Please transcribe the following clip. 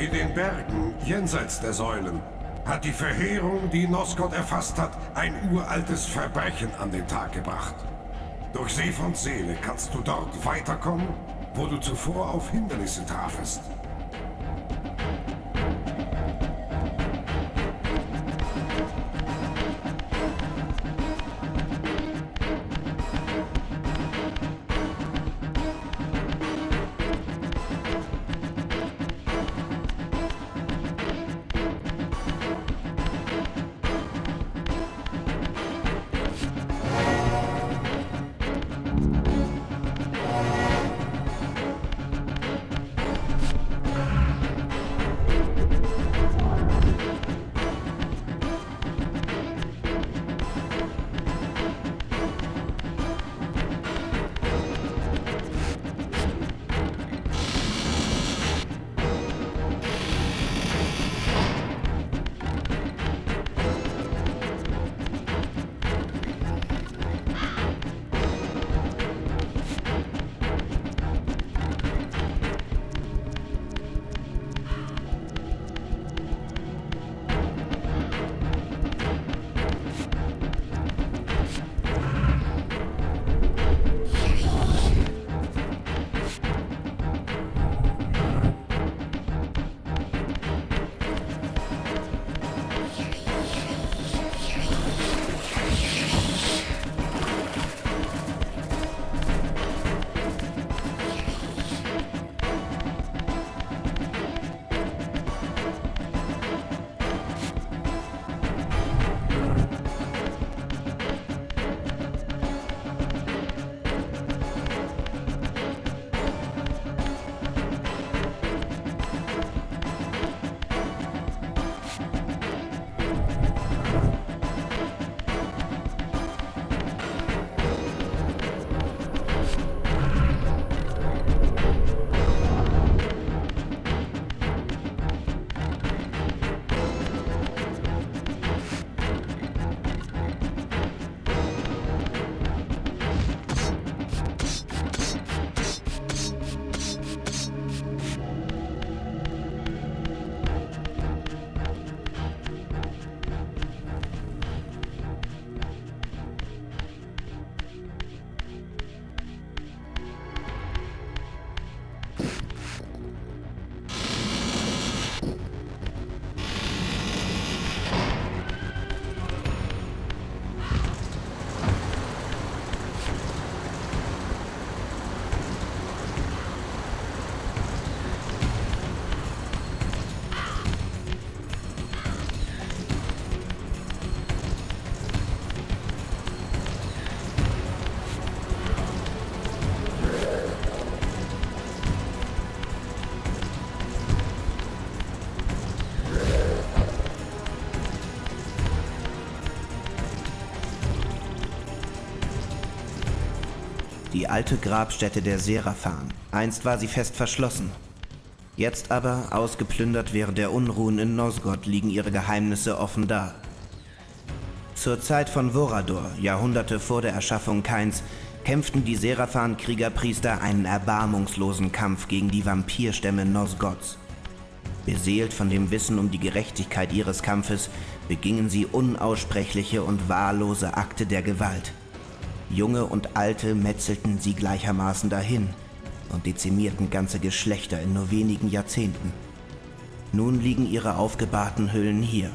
In den Bergen, jenseits der Säulen, hat die Verheerung, die Nosgott erfasst hat, ein uraltes Verbrechen an den Tag gebracht. Durch See von Seele kannst du dort weiterkommen, wo du zuvor auf Hindernisse trafest. Die alte Grabstätte der Seraphan. Einst war sie fest verschlossen. Jetzt aber, ausgeplündert während der Unruhen in Nosgod, liegen ihre Geheimnisse offen da. Zur Zeit von Vorador, Jahrhunderte vor der Erschaffung Kains, kämpften die Seraphan-Kriegerpriester einen erbarmungslosen Kampf gegen die Vampirstämme Nosgods. Beseelt von dem Wissen um die Gerechtigkeit ihres Kampfes, begingen sie unaussprechliche und wahllose Akte der Gewalt. Junge und Alte metzelten sie gleichermaßen dahin und dezimierten ganze Geschlechter in nur wenigen Jahrzehnten. Nun liegen ihre aufgebahrten Hüllen hier,